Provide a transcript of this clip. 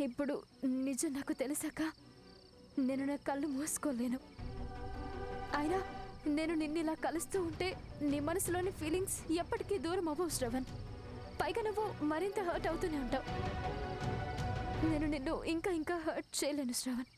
ఇప్పుడు నిజం నాకు తెలిసాక నేను నా కళ్ళు మూసుకోలేను. అయినా నేను నిన్ను ఇలా కలుస్తూ ఉంటే నీ మనసులోని ఫీలింగ్స్ ఎప్పటికీ దూరం అవ్వవు శ్రవణ్. పైగా నువ్వు మరింత హర్ట్ అవుతూనే ఉంటావు. నేను నిన్ను ఇంకా ఇంకా హర్ట్ చేయలేను శ్రవణ్.